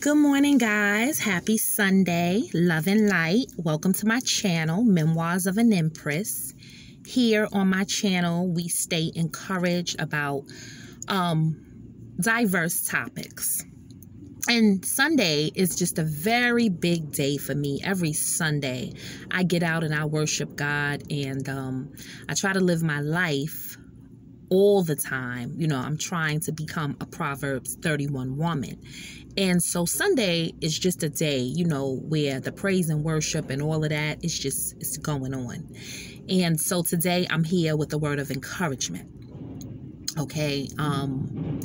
Good morning, guys. Happy Sunday. Love and light. Welcome to my channel, Memoirs of an Empress. Here on my channel, we stay encouraged about um, diverse topics. And Sunday is just a very big day for me. Every Sunday, I get out and I worship God and um, I try to live my life all the time. You know, I'm trying to become a Proverbs 31 woman. And so Sunday is just a day, you know, where the praise and worship and all of that is just it's going on. And so today I'm here with a word of encouragement. Okay. Um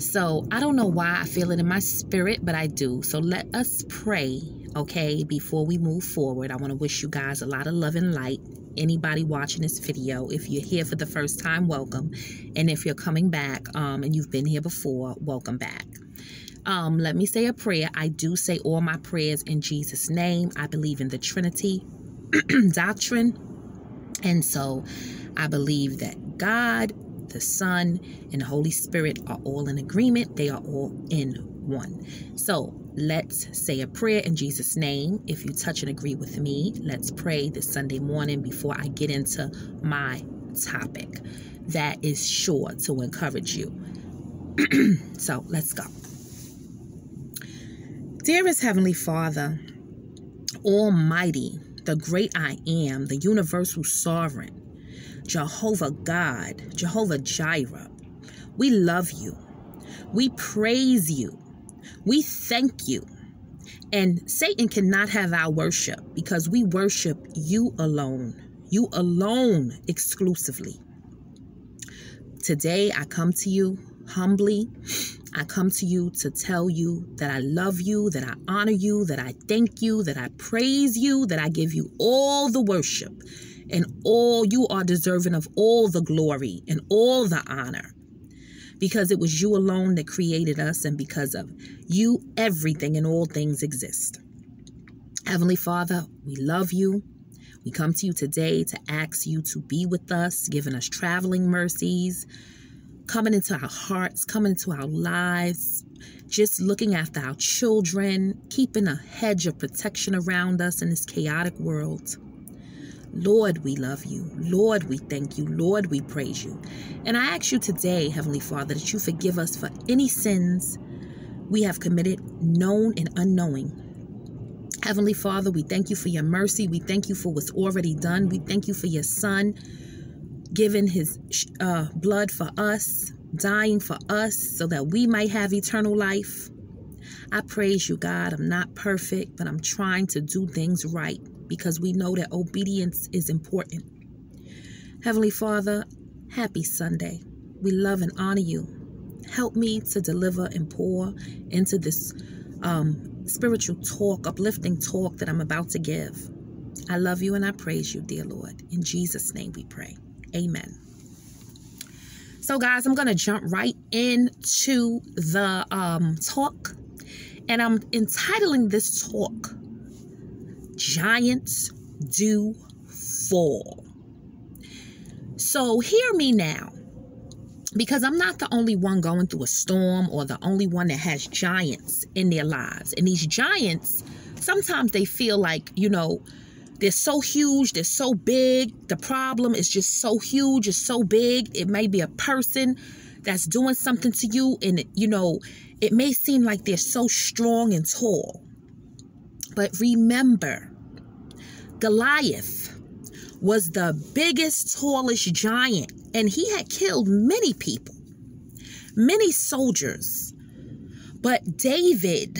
so I don't know why I feel it in my spirit, but I do. So let us pray, okay, before we move forward. I want to wish you guys a lot of love and light. Anybody watching this video, if you're here for the first time, welcome. And if you're coming back um, and you've been here before, welcome back. Um, let me say a prayer. I do say all my prayers in Jesus' name. I believe in the Trinity doctrine. And so I believe that God, the Son, and the Holy Spirit are all in agreement. They are all in one. So let's say a prayer in Jesus' name. If you touch and agree with me, let's pray this Sunday morning before I get into my topic that is sure to encourage you. so let's go. Dearest Heavenly Father, Almighty, the great I am, the universal sovereign, Jehovah God, Jehovah Jireh, we love you. We praise you. We thank you. And Satan cannot have our worship because we worship you alone, you alone exclusively. Today, I come to you humbly I come to you to tell you that I love you, that I honor you, that I thank you, that I praise you, that I give you all the worship and all you are deserving of all the glory and all the honor. Because it was you alone that created us, and because of you, everything and all things exist. Heavenly Father, we love you. We come to you today to ask you to be with us, giving us traveling mercies, coming into our hearts, coming into our lives, just looking after our children, keeping a hedge of protection around us in this chaotic world. Lord, we love you. Lord, we thank you. Lord, we praise you. And I ask you today, Heavenly Father, that you forgive us for any sins we have committed, known and unknowing. Heavenly Father, we thank you for your mercy. We thank you for what's already done. We thank you for your Son giving his uh, blood for us, dying for us so that we might have eternal life. I praise you, God. I'm not perfect, but I'm trying to do things right because we know that obedience is important. Heavenly Father, happy Sunday. We love and honor you. Help me to deliver and pour into this um, spiritual talk, uplifting talk that I'm about to give. I love you and I praise you, dear Lord. In Jesus' name we pray. Amen. So, guys, I'm going to jump right into the um, talk. And I'm entitling this talk Giants Do Fall. So, hear me now. Because I'm not the only one going through a storm or the only one that has giants in their lives. And these giants, sometimes they feel like, you know, they're so huge, they're so big. The problem is just so huge, it's so big. It may be a person that's doing something to you, and you know, it may seem like they're so strong and tall. But remember, Goliath was the biggest, tallest giant, and he had killed many people, many soldiers. But David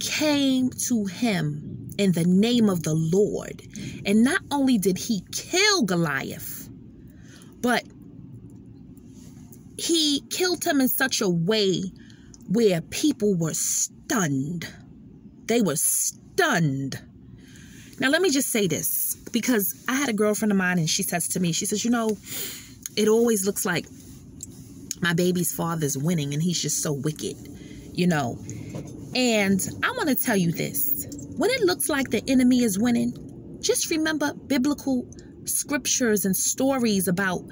came to him in the name of the Lord. And not only did he kill Goliath, but he killed him in such a way where people were stunned. They were stunned. Now, let me just say this because I had a girlfriend of mine and she says to me, she says, You know, it always looks like my baby's father's winning and he's just so wicked, you know. And I want to tell you this when it looks like the enemy is winning, just remember biblical scriptures and stories about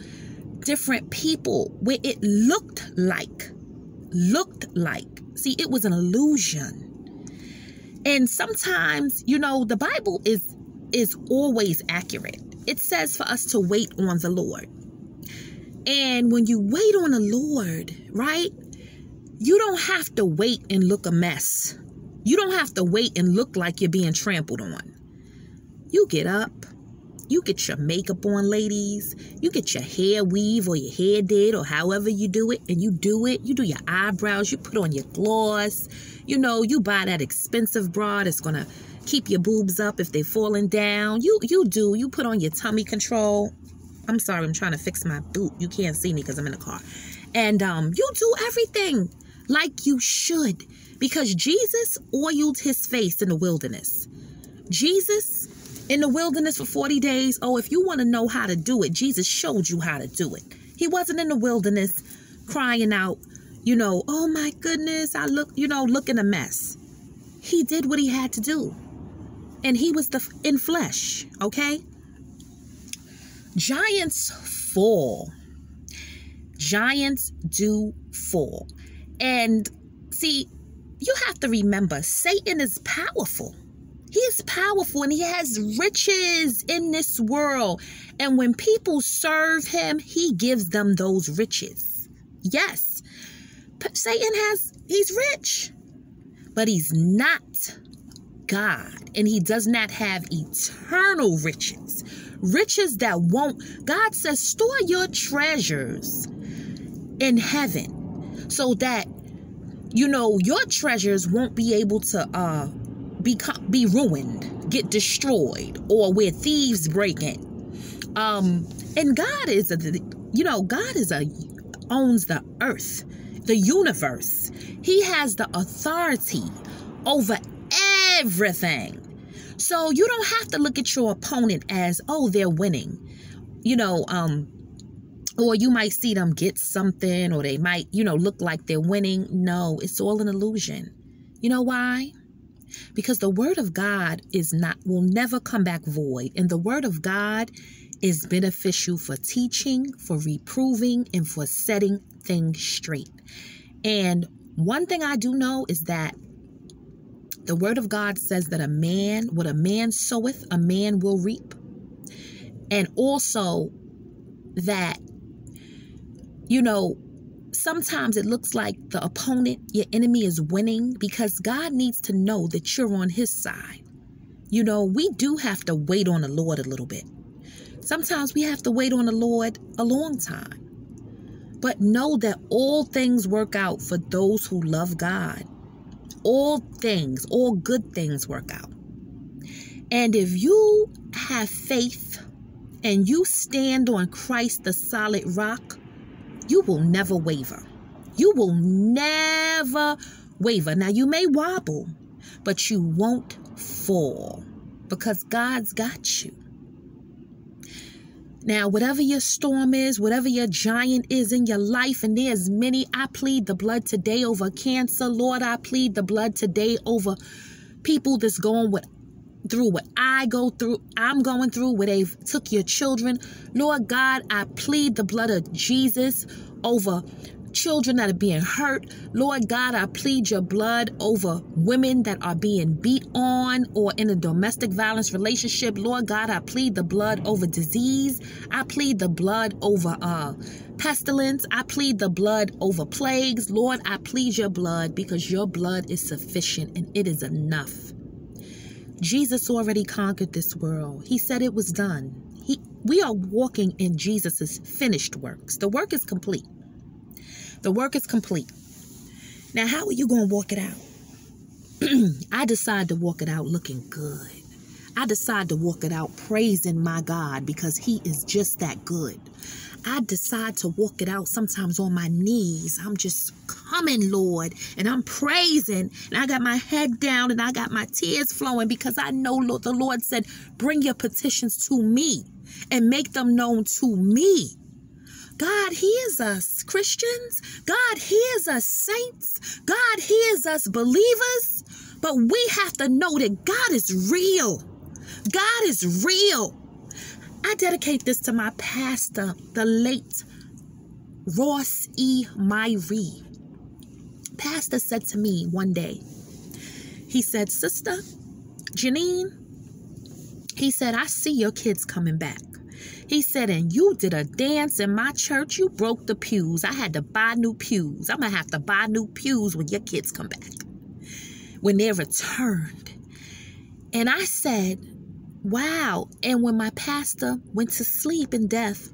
different people where it looked like, looked like See, it was an illusion. And sometimes, you know, the Bible is is always accurate. It says for us to wait on the Lord. And when you wait on the Lord, right? You don't have to wait and look a mess. You don't have to wait and look like you're being trampled on. You get up, you get your makeup on, ladies. You get your hair weave or your hair did or however you do it, and you do it. You do your eyebrows, you put on your gloss. You know, you buy that expensive bra that's gonna keep your boobs up if they're falling down. You you do. You put on your tummy control. I'm sorry, I'm trying to fix my boot. You can't see me because I'm in the car. And um, you do everything like you should because Jesus oiled his face in the wilderness. Jesus in the wilderness for 40 days. Oh, if you want to know how to do it, Jesus showed you how to do it. He wasn't in the wilderness crying out, you know, oh my goodness, I look, you know, looking a mess. He did what he had to do. And he was the in flesh, okay? Giants fall. Giants do fall. And see, you have to remember Satan is powerful. He is powerful and he has riches in this world. And when people serve him, he gives them those riches. Yes, Satan has, he's rich, but he's not God. And he does not have eternal riches riches that won't. God says, store your treasures in heaven so that, you know, your treasures won't be able to uh, become, be ruined, get destroyed, or where thieves break in. Um, and God is a, you know, God is a owns the earth, the universe. He has the authority over everything. So you don't have to look at your opponent as, oh, they're winning. You know, um, or you might see them get something, or they might, you know, look like they're winning. No, it's all an illusion. You know why? Because the word of God is not, will never come back void. And the word of God is beneficial for teaching, for reproving, and for setting things straight. And one thing I do know is that the word of God says that a man, what a man soweth, a man will reap. And also that, you know, sometimes it looks like the opponent, your enemy, is winning because God needs to know that you're on his side. You know, we do have to wait on the Lord a little bit. Sometimes we have to wait on the Lord a long time. But know that all things work out for those who love God all things, all good things work out. And if you have faith and you stand on Christ, the solid rock, you will never waver. You will never waver. Now, you may wobble, but you won't fall because God's got you. Now, whatever your storm is, whatever your giant is in your life, and there's many, I plead the blood today over cancer. Lord, I plead the blood today over people that's going with through what I go through, I'm going through, where they've took your children. Lord God, I plead the blood of Jesus over children that are being hurt. Lord God, I plead your blood over women that are being beat on or in a domestic violence relationship. Lord God, I plead the blood over disease. I plead the blood over uh, pestilence. I plead the blood over plagues. Lord, I plead your blood because your blood is sufficient and it is enough. Jesus already conquered this world. He said it was done. He, we are walking in Jesus's finished works. The work is complete. The work is complete. Now, how are you going to walk it out? I decide to walk it out looking good. I decide to walk it out praising my God because He is just that good. I decide to walk it out sometimes on my knees. I'm just coming, Lord, and I'm praising. And I got my head down and I got my tears flowing because I know Lord, the Lord said, Bring your petitions to me and make them known to me. God hears us, Christians. God hears us, saints. God hears us, believers. But we have to know that God is real. God is real. I dedicate this to my pastor, the late Ross E. Myrie. Pastor said to me one day, he said, Sister Janine, he said, I see your kids coming back. He said, and you did a dance in my church. You broke the pews. I had to buy new pews. I'm going to have to buy new pews when your kids come back, when they're returned. And I said, wow. And when my pastor went to sleep in death,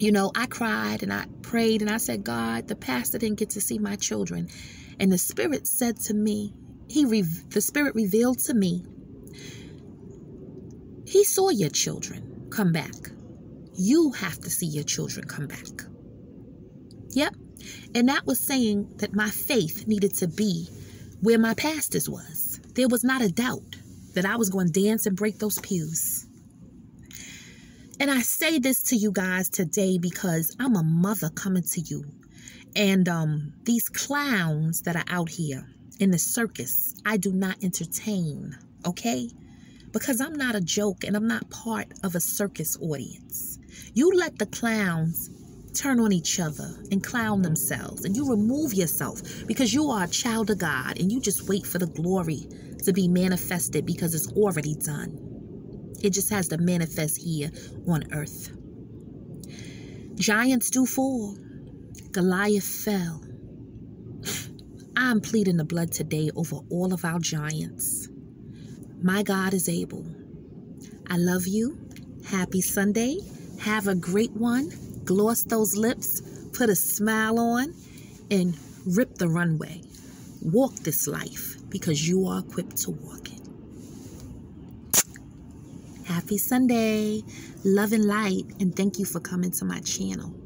you know, I cried and I prayed and I said, God, the pastor didn't get to see my children. And the Spirit said to me, He re- the Spirit revealed to me, He saw your children come back. You have to see your children come back. Yep. And that was saying that my faith needed to be where my pastor's was. There was not a doubt that I was going to dance and break those pews. And I say this to you guys today because I'm a mother coming to you. And um, these clowns that are out here in the circus, I do not entertain, okay? Because I'm not a joke and I'm not part of a circus audience. You let the clowns turn on each other and clown themselves, and you remove yourself because you are a child of God and you just wait for the glory to be manifested because it's already done. It just has to manifest here on earth. Giants do fall. Goliath fell. I'm pleading the blood today over all of our giants. My God is able. I love you. Happy Sunday. Have a great one. Gloss those lips. Put a smile on and rip the runway. Walk this life because you are equipped to walk it. Happy Sunday. Love and light. And thank you for coming to my channel.